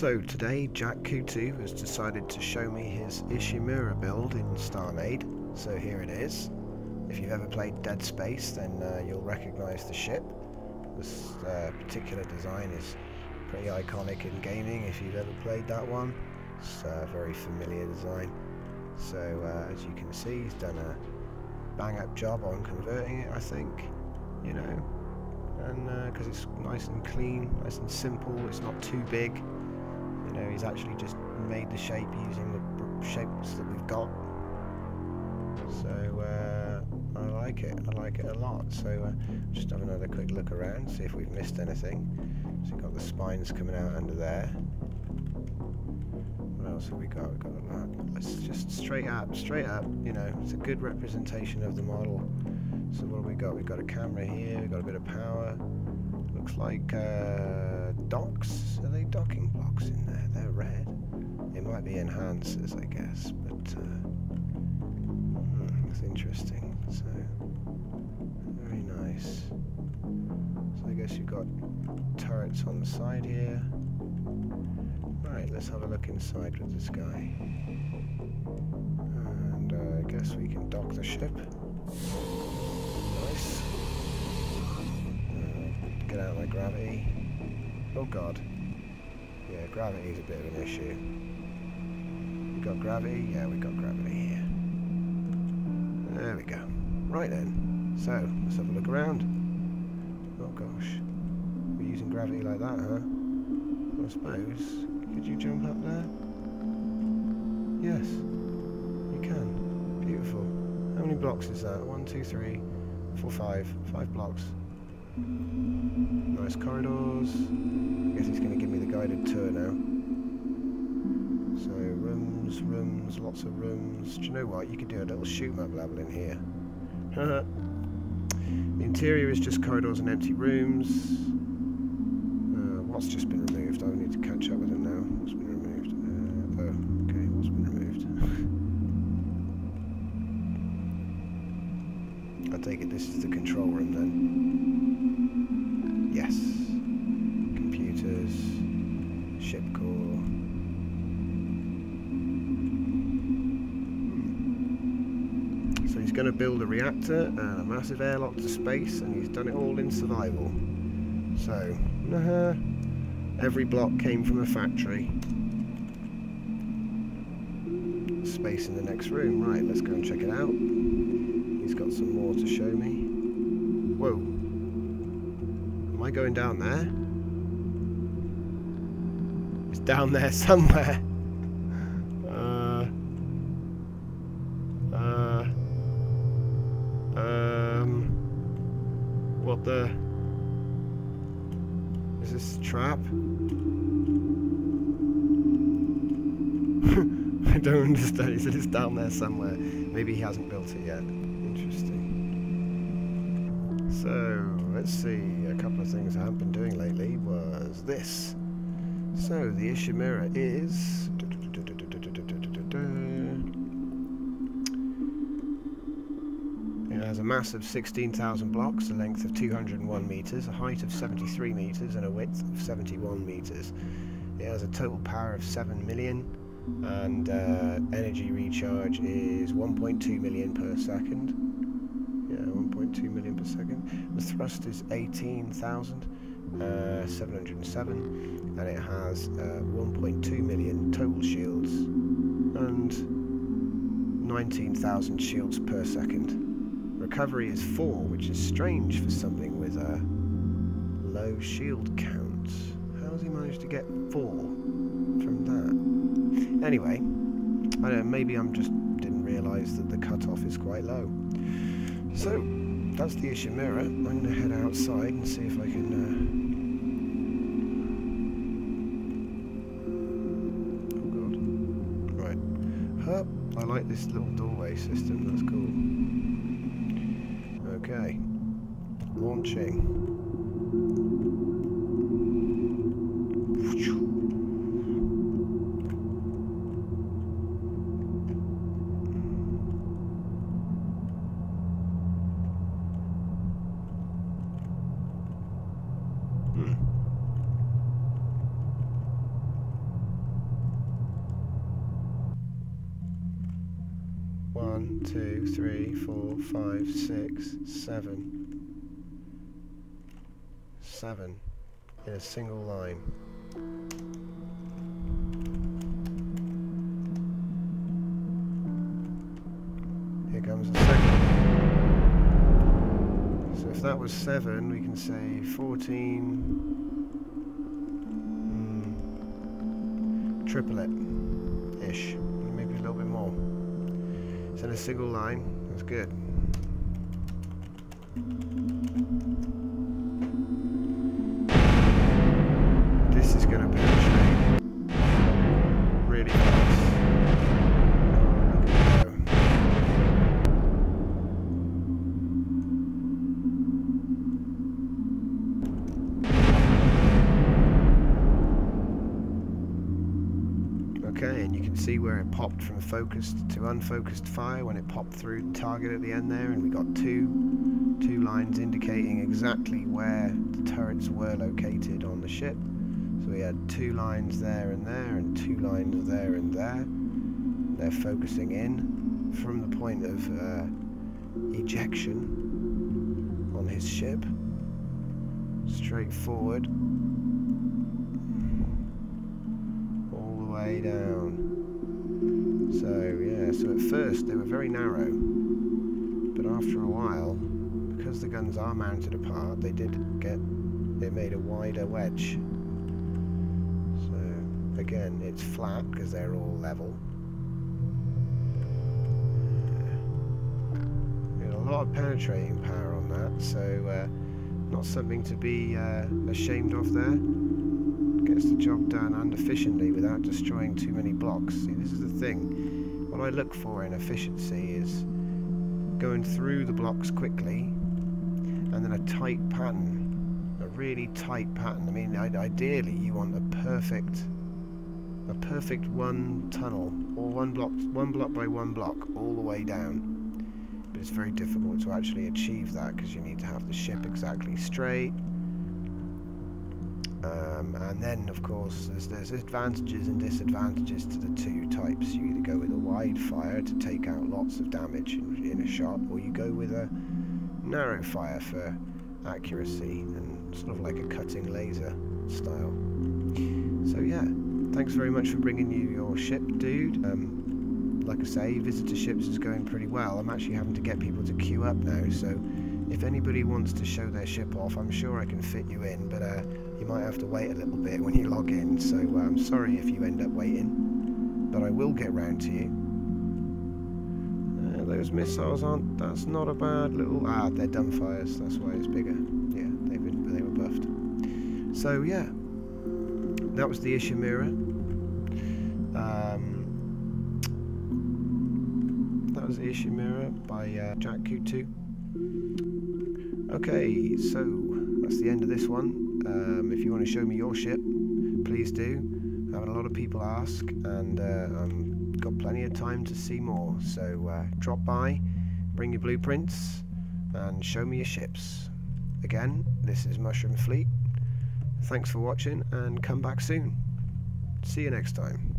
So today Jack Coutu has decided to show me his Ishimura build in Starmade. So here it is. If you've ever played Dead Space then uh, you'll recognise the ship. This uh, particular design is pretty iconic in gaming if you've ever played that one. It's a very familiar design. So uh, as you can see he's done a bang up job on converting it I think. You know, and because uh, it's nice and clean, nice and simple, it's not too big. You know, he's actually just made the shape using the shapes that we've got. So uh, I like it. I like it a lot. So uh, just have another quick look around, see if we've missed anything. So we've got the spines coming out under there. What else have we got? We've got that. Let's just straight up, straight up. You know, it's a good representation of the model. So what have we got? We've got a camera here, we've got a bit of power. Looks like uh, docks. Are they docking blocks in there? They're red. It might be enhancers, I guess, but uh, hmm, it's interesting. So, very nice. So I guess you've got turrets on the side here. Right, let's have a look inside with this guy. And uh, I guess we can dock the ship. Nice. Uh, get out of my gravity. Oh god. Yeah, gravity is a bit of an issue. We got gravity? Yeah, we got gravity here. There we go. Right then. So, let's have a look around. Oh gosh. We're using gravity like that, huh? I suppose. Could you jump up there? Yes. You can. Beautiful. How many blocks is that? One, two, three, four, five. Five blocks. Nice corridors. I guess he's going to give me the guided tour now. So rooms, rooms, lots of rooms. Do you know what? You could do a little shoot map level in here. the interior is just corridors and empty rooms. Uh, what's just been removed? I need to catch up with him now. What's been removed? Uh, oh, okay, what's been removed? I take it this is the control room then. Going to build a reactor and a massive airlock to space, and he's done it all in survival. So, uh, every block came from a factory. Space in the next room. Right, let's go and check it out. He's got some more to show me. Whoa. Am I going down there? It's down there somewhere. I don't understand. He said it's down there somewhere. Maybe he hasn't built it yet. Interesting. So, let's see. A couple of things I haven't been doing lately was this. So, the Ishimura is... It has a mass of 16,000 blocks, a length of 201 metres, a height of 73 metres and a width of 71 metres. It has a total power of 7 million and uh, energy recharge is 1.2 million per second. Yeah, 1.2 million per second. The thrust is 18,707 uh, and it has uh, 1.2 million total shields and 19,000 shields per second. Recovery is 4, which is strange for something with a low shield count. How has he managed to get 4 from that? Anyway, I don't know, maybe I'm just didn't realise that the cutoff is quite low. So, that's the Ishimura. I'm going to head outside and see if I can... Uh... Oh god. Right. Huh, I like this little doorway system, that's cool. Okay. Launching. One, two, three, four, five, six, seven. Seven in a single line. Here comes the second. So if that was seven, we can say 14. Mm, triplet ish. Maybe a little bit more. It's in a single line. That's good. Can see where it popped from focused to unfocused fire when it popped through target at the end there, and we got two two lines indicating exactly where the turrets were located on the ship. So we had two lines there and there, and two lines there and there. They're focusing in from the point of uh, ejection on his ship, straight forward. Way down. So yeah, so at first they were very narrow, but after a while, because the guns are mounted apart, they did get they made a wider wedge. So again, it's flat because they're all level. A lot of penetrating power on that, so uh, not something to be uh, ashamed of there gets the job done and efficiently without destroying too many blocks. See, this is the thing. What I look for in efficiency is going through the blocks quickly and then a tight pattern, a really tight pattern. I mean, ideally you want a perfect, a perfect one tunnel or one block, one block by one block, all the way down. But it's very difficult to actually achieve that because you need to have the ship exactly straight um, and then, of course, there's, there's advantages and disadvantages to the two types. You either go with a wide fire to take out lots of damage in, in a shot, or you go with a narrow fire for accuracy and sort of like a cutting laser style. So yeah, thanks very much for bringing you your ship, dude. Um, like I say, visitor ships is going pretty well. I'm actually having to get people to queue up now, so if anybody wants to show their ship off, I'm sure I can fit you in, but uh, you might have to wait a little bit when you log in, so I'm sorry if you end up waiting, but I will get round to you. Uh, those missiles aren't, that's not a bad little, ah, they're dumbfires, that's why it's bigger. Yeah, they've been, they were buffed. So yeah, that was the Ishimura. Um, that was the Ishimura by uh, Jack Coutu. Okay, so that's the end of this one. Um, if you want to show me your ship, please do. I've a lot of people ask, and uh, I've got plenty of time to see more. So uh, drop by, bring your blueprints, and show me your ships. Again, this is Mushroom Fleet. Thanks for watching, and come back soon. See you next time.